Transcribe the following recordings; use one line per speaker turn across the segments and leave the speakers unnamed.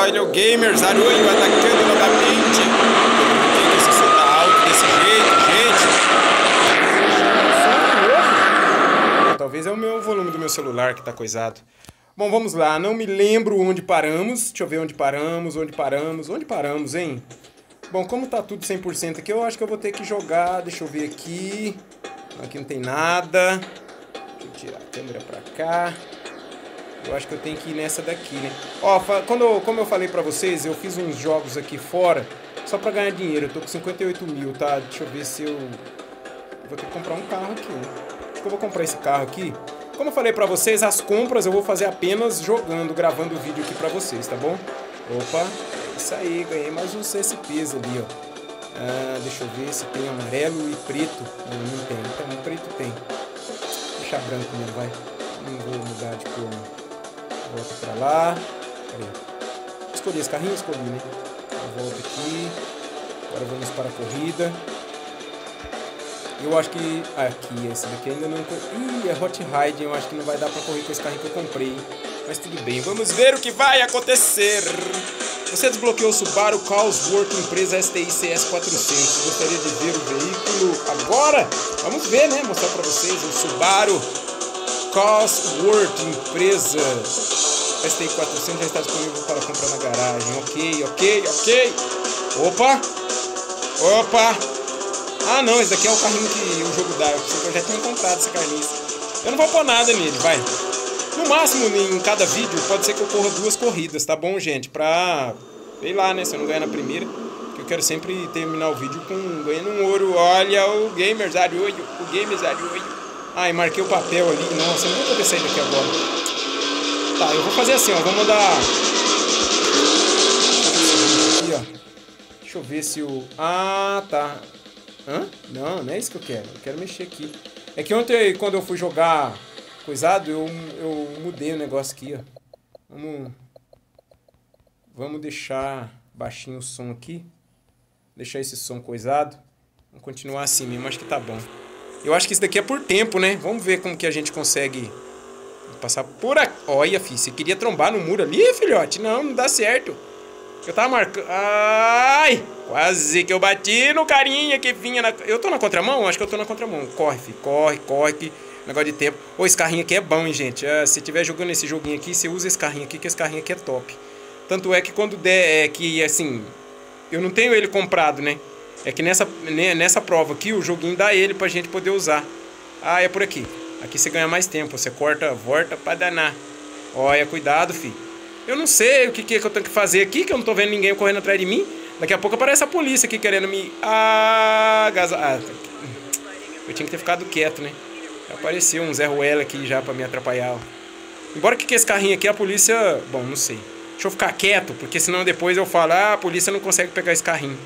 Olha o Gamers Aruio atacando novamente. Por que esse som tá alto desse jeito, gente? Talvez é o meu volume do meu celular que tá coisado. Bom, vamos lá. Não me lembro onde paramos. Deixa eu ver onde paramos, onde paramos, onde paramos, hein? Bom, como tá tudo 100% aqui, eu acho que eu vou ter que jogar. Deixa eu ver aqui. Aqui não tem nada. Deixa eu tirar a câmera pra cá. Eu acho que eu tenho que ir nessa daqui, né? Ó, quando como eu falei pra vocês, eu fiz uns jogos aqui fora só pra ganhar dinheiro. Eu tô com 58 mil, tá? Deixa eu ver se eu... Vou ter que comprar um carro aqui, né? Acho que eu vou comprar esse carro aqui. Como eu falei pra vocês, as compras eu vou fazer apenas jogando, gravando o vídeo aqui pra vocês, tá bom? Opa, isso aí, ganhei mais uns SPs ali, ó. Ah, deixa eu ver se tem amarelo e preto. Não, não tem. Então, preto tem. Vou deixar branco mesmo, vai. Não vou mudar de cor, Volta pra lá. Escolhi esse carrinho? Escolhi, né? Volta aqui. Agora vamos para a corrida. Eu acho que... Aqui, esse daqui ainda não... Ih, é Hot Ride. Eu acho que não vai dar pra correr com esse carrinho que eu comprei. Mas tudo bem. Vamos ver o que vai acontecer. Você desbloqueou o Subaru Cosworth Empresa STI CS400. Gostaria de ver o veículo agora? Vamos ver, né? Mostrar pra vocês o Subaru Cosworth Empresa STI 400 já está disponível para comprar na garagem. Ok, ok, ok. Opa! Opa! Ah não, esse daqui é o carrinho que o jogo dá. Eu já tinha comprado essa carniça. Eu não vou pôr nada nele, vai. No máximo, em cada vídeo, pode ser que eu corra duas corridas, tá bom, gente? Pra, sei lá, né, se eu não ganhar na primeira. Que eu quero sempre terminar o vídeo com ganhando um ouro. Olha o Gamers Arioio, o Gamers Arioio. Ai, marquei o papel ali. Nossa, eu não vou poder sair daqui agora. Tá, eu vou fazer assim, ó. Vou mandar. Aqui, ó. Deixa eu ver se o. Ah, tá. Hã? Não, não é isso que eu quero. Eu quero mexer aqui. É que ontem, quando eu fui jogar coisado, eu, eu mudei o negócio aqui, ó. Vamos. Vamos deixar baixinho o som aqui. Deixar esse som coisado. Vamos continuar assim mesmo, acho que tá bom. Eu acho que isso daqui é por tempo, né? Vamos ver como que a gente consegue passar por aqui. Olha, filho, você queria trombar no muro ali, filhote? Não, não dá certo. Eu tava marcando. Ai! Quase que eu bati no carinha que vinha na. Eu tô na contramão? Acho que eu tô na contramão. Corre, filho, corre, corre. Que... Negócio de tempo. Ô, esse carrinho aqui é bom, hein, gente? Ah, se tiver jogando esse joguinho aqui, você usa esse carrinho aqui, que esse carrinho aqui é top. Tanto é que quando der. É que, assim. Eu não tenho ele comprado, né? É que nessa, nessa prova aqui, o joguinho dá ele pra gente poder usar. Ah, é por aqui. Aqui você ganha mais tempo, você corta, volta pra danar. Olha, cuidado, filho. Eu não sei o que, que, é que eu tenho que fazer aqui, que eu não tô vendo ninguém correndo atrás de mim. Daqui a pouco aparece a polícia aqui querendo me agasalhar. Ah, eu tinha que ter ficado quieto, né? Apareceu um Zé Ruela aqui já pra me atrapalhar. Embora que, que esse carrinho aqui, a polícia... Bom, não sei. Deixa eu ficar quieto, porque senão depois eu falo, ah, a polícia não consegue pegar esse carrinho.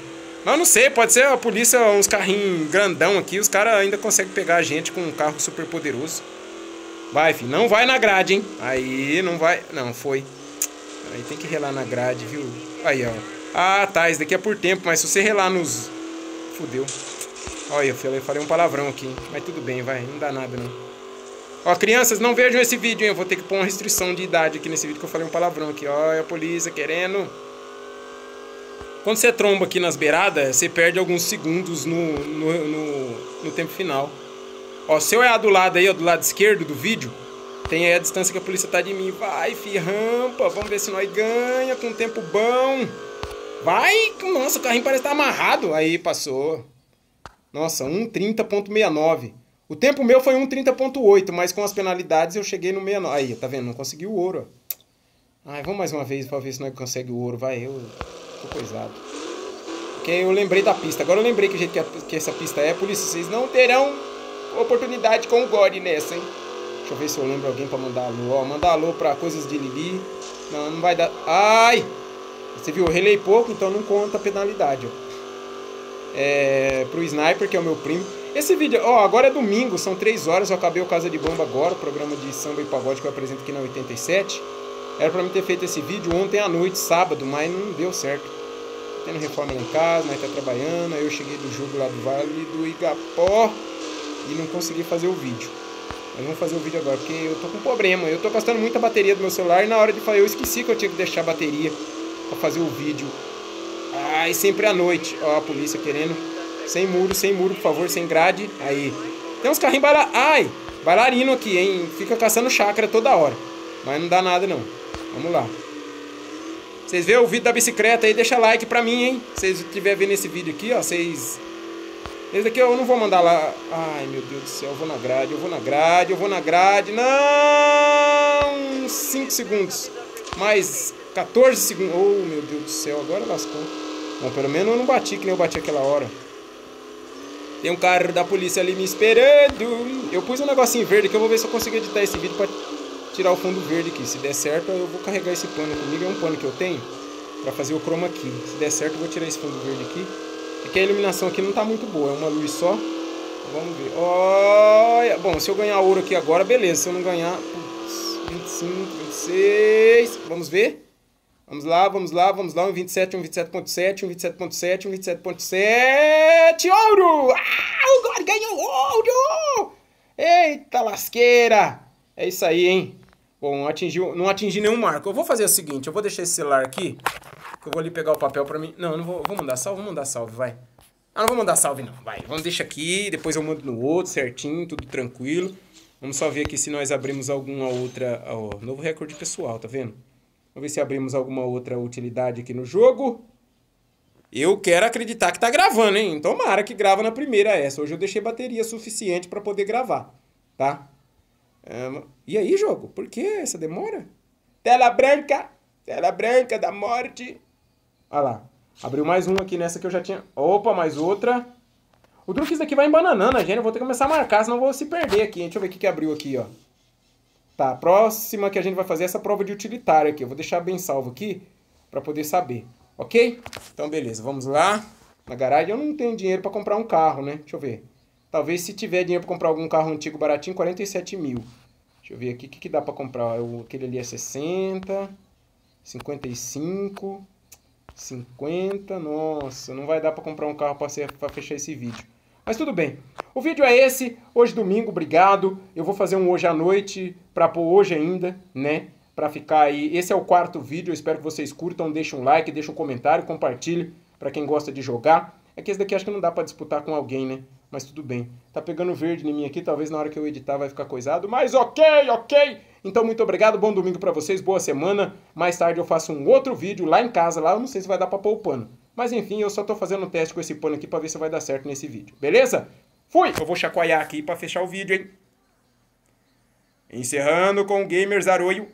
Mas não sei, pode ser a polícia, uns carrinhos grandão aqui, os caras ainda conseguem pegar a gente com um carro super poderoso. Vai, filho, não vai na grade, hein? Aí, não vai. Não, foi. Aí tem que relar na grade, viu? Aí, ó. Ah, tá, isso daqui é por tempo, mas se você relar nos. Fudeu. Olha, eu falei, falei um palavrão aqui, mas tudo bem, vai, não dá nada não. Ó, crianças, não vejam esse vídeo, hein? Eu vou ter que pôr uma restrição de idade aqui nesse vídeo que eu falei um palavrão aqui. Olha a polícia querendo. Quando você tromba aqui nas beiradas, você perde alguns segundos no, no, no, no tempo final. Ó, se eu é do lado aí, ó, do lado esquerdo do vídeo, tem aí a distância que a polícia tá de mim. Vai, fi, rampa, vamos ver se nós ganha com um tempo bom. Vai, nossa, o carrinho parece estar tá amarrado. Aí, passou. Nossa, 1.30.69. O tempo meu foi 1.30.8, mas com as penalidades eu cheguei no 69. Aí, tá vendo? Não consegui o ouro. Ai, vamos mais uma vez pra ver se nós conseguimos o ouro. Vai, eu ficou coisado. Porque eu lembrei da pista. Agora eu lembrei que, jeito que, a, que essa pista é. Por isso, vocês não terão oportunidade com o God nessa, hein? Deixa eu ver se eu lembro alguém pra mandar alô. Ó, mandar alô pra coisas de Lili. Não, não vai dar. Ai! Você viu, eu relei pouco, então não conta a penalidade, ó. É, pro Sniper, que é o meu primo. Esse vídeo, ó, agora é domingo, são 3 horas, eu acabei o Casa de Bomba agora, o programa de samba e pagode que eu apresento aqui na 87. Era pra mim ter feito esse vídeo ontem à noite, sábado, mas não deu certo. Tendo reforma lá em casa, nós tá trabalhando, aí eu cheguei do jogo lá do Vale do Igapó e não consegui fazer o vídeo. Mas vamos fazer o vídeo agora, porque eu tô com problema. Eu tô gastando muita bateria do meu celular e na hora de fazer eu esqueci que eu tinha que deixar a bateria pra fazer o vídeo. Ai, sempre à noite. Ó, a polícia querendo. Sem muro, sem muro, por favor, sem grade. Aí. Tem uns carrinhos baila... Ai! Bailarino aqui, hein? Fica caçando chácara toda hora. Mas não dá nada, não. Vamos lá. Vocês vê o vídeo da bicicleta aí, deixa like pra mim, hein? Se vocês estiverem vendo esse vídeo aqui, ó, vocês... Esse daqui eu não vou mandar lá... Ai, meu Deus do céu, eu vou na grade, eu vou na grade, eu vou na grade. Não! 5 segundos. Mais 14 segundos. Oh, meu Deus do céu, agora lascou. Bom, pelo menos eu não bati que nem eu bati aquela hora. Tem um carro da polícia ali me esperando. Eu pus um negocinho verde que eu vou ver se eu consigo editar esse vídeo pra tirar o fundo verde aqui. Se der certo, eu vou carregar esse pano comigo. É um pano que eu tenho pra fazer o chroma aqui. Se der certo, eu vou tirar esse fundo verde aqui. É que a iluminação aqui não tá muito boa. É uma luz só. Vamos ver. Olha. Bom, se eu ganhar ouro aqui agora, beleza. Se eu não ganhar... Putz, 25, 26... Vamos ver. Vamos lá, vamos lá, vamos lá. Um 27, um 27.7, um 27.7, um 27.7. Ouro! Ah, o God ganhou ouro! Eita lasqueira! É isso aí, hein? Bom, atingiu, não atingi nenhum marco. Eu vou fazer o seguinte, eu vou deixar esse celular aqui. Que eu vou ali pegar o papel pra mim. Não, não vou, vou mandar salve, vou mandar salve, vai. Ah, não vou mandar salve não, vai. Vamos deixar aqui, depois eu mando no outro, certinho, tudo tranquilo. Vamos só ver aqui se nós abrimos alguma outra... Ó, novo recorde pessoal, tá vendo? Vamos ver se abrimos alguma outra utilidade aqui no jogo. Eu quero acreditar que tá gravando, hein? Tomara que grava na primeira essa. Hoje eu deixei bateria suficiente para poder gravar, tá? E aí, jogo? Por que essa demora? Tela branca! Tela branca da morte! Olha lá. Abriu mais um aqui nessa que eu já tinha... Opa, mais outra. O duro isso daqui vai embananando, gente. Eu vou ter que começar a marcar, senão eu vou se perder aqui. Deixa eu ver o que, que abriu aqui, ó. Tá, a próxima que a gente vai fazer é essa prova de utilitário aqui. Eu vou deixar bem salvo aqui para poder saber, ok? Então, beleza, vamos lá. Na garagem eu não tenho dinheiro para comprar um carro, né? Deixa eu ver. Talvez se tiver dinheiro para comprar algum carro antigo baratinho, 47 mil. Deixa eu ver aqui o que, que dá para comprar. O, aquele ali é 60, 55, 50. Nossa, não vai dar para comprar um carro para fechar esse vídeo. Mas tudo bem. O vídeo é esse, hoje domingo, obrigado. Eu vou fazer um hoje à noite, para pôr hoje ainda, né? Para ficar aí. Esse é o quarto vídeo, eu espero que vocês curtam, deixem um like, deixem um comentário, compartilhe para quem gosta de jogar. É que esse daqui acho que não dá para disputar com alguém, né? Mas tudo bem. Tá pegando verde em mim aqui, talvez na hora que eu editar vai ficar coisado, mas ok, ok! Então muito obrigado, bom domingo para vocês, boa semana. Mais tarde eu faço um outro vídeo lá em casa, lá eu não sei se vai dar para pôr o pano. Mas enfim, eu só tô fazendo um teste com esse pano aqui para ver se vai dar certo nesse vídeo. Beleza? Fui! Eu vou chacoalhar aqui para fechar o vídeo, hein? Encerrando com o Gamers Aroio.